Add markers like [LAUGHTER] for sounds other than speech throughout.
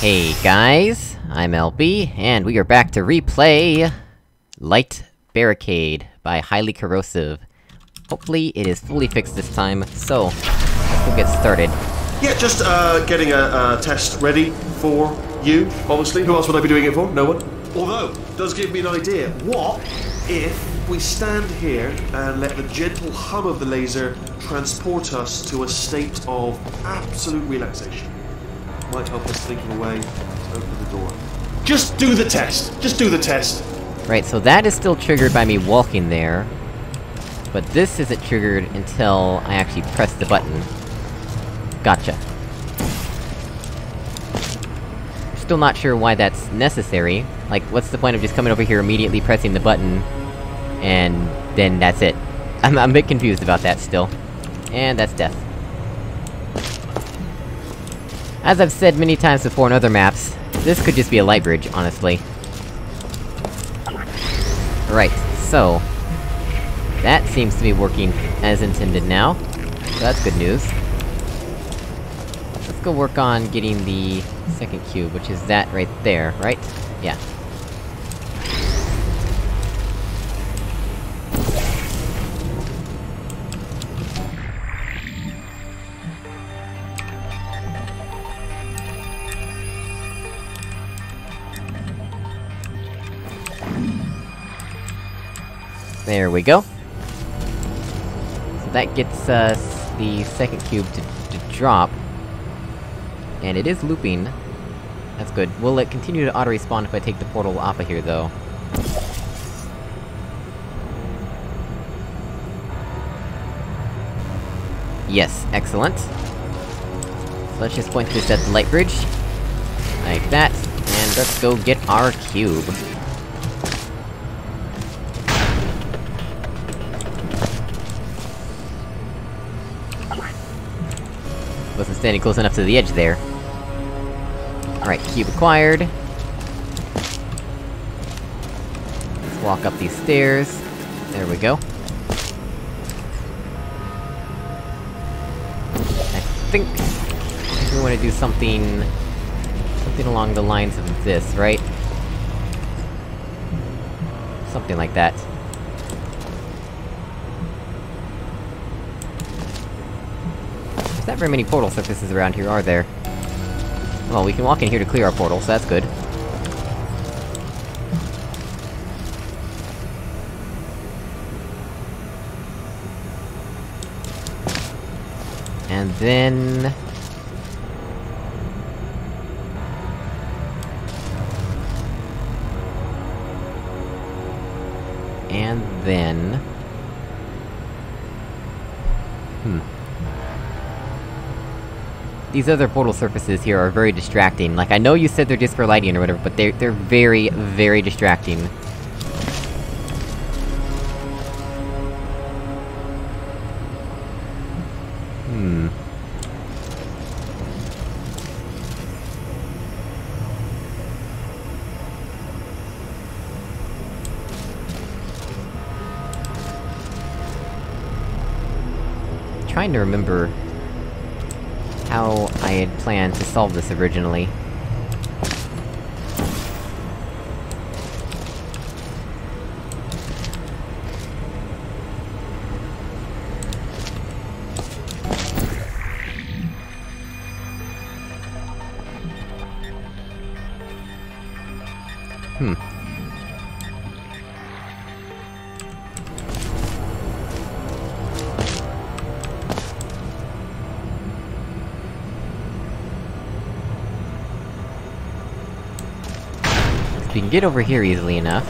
Hey guys, I'm LB, and we are back to replay... Light Barricade by Highly Corrosive. Hopefully it is fully fixed this time, so... we'll get started. Yeah, just uh, getting a, a test ready for you, obviously. Who else would I be doing it for? No one. Although, does give me an idea. What if we stand here and let the gentle hum of the laser transport us to a state of absolute relaxation? Might help us think of a way to open the door. Just do the test. Just do the test. Right, so that is still triggered by me walking there. But this isn't triggered until I actually press the button. Gotcha. Still not sure why that's necessary. Like, what's the point of just coming over here immediately pressing the button, and then that's it? [LAUGHS] I'm, I'm a bit confused about that still. And that's death. As I've said many times before in other maps, this could just be a light bridge, honestly. Right, so... That seems to be working as intended now. So that's good news. Let's go work on getting the second cube, which is that right there, right? Yeah. There we go. So that gets us the second cube to, to drop. And it is looping. That's good. Will it continue to auto-respawn if I take the portal off of here, though? Yes, excellent. So let's just point this at the light bridge. Like that, and let's go get our cube. Wasn't standing close enough to the edge there. Alright, cube acquired. Let's walk up these stairs. There we go. I think... we wanna do something... Something along the lines of this, right? Something like that. Not very many portal surfaces around here, are there? Well, we can walk in here to clear our portal, so that's good. And then... And then... Hmm. These other portal surfaces here are very distracting. Like, I know you said they're just for lighting or whatever, but they're- they're very, very distracting. Hmm. Trying to remember how I had planned to solve this originally. Hmm. We can get over here easily enough.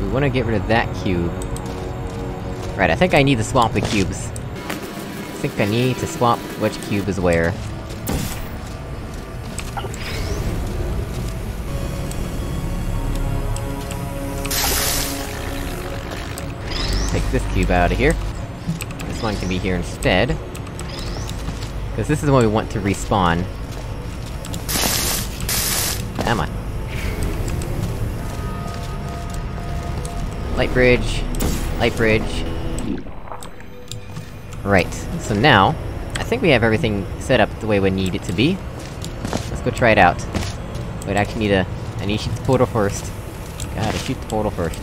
We wanna get rid of that cube. Right, I think I need to swap the cubes. I think I need to swap which cube is where. Take this cube out of here. This one can be here instead. Because this is when we want to respawn. Am I? Light bridge. Light bridge. Right, so now, I think we have everything set up the way we need it to be. Let's go try it out. Wait, I actually need a- I need to shoot the portal first. Gotta shoot the portal first.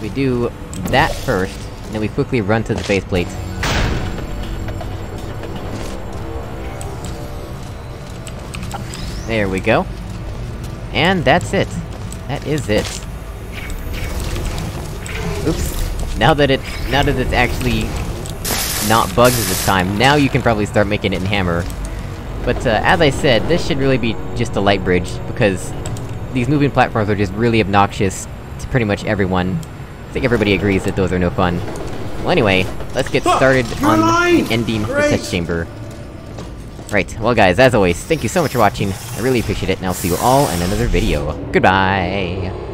We do that first, and then we quickly run to the faith plate. There we go. And that's it. That is it. Oops. Now that it- now that it's actually... not bugs at this time, now you can probably start making it in Hammer. But, uh, as I said, this should really be just a light bridge, because... these moving platforms are just really obnoxious to pretty much everyone. I think everybody agrees that those are no fun. Well anyway, let's get started you're on alive! ending the Great! test chamber. Right, well guys, as always, thank you so much for watching, I really appreciate it, and I'll see you all in another video. Goodbye!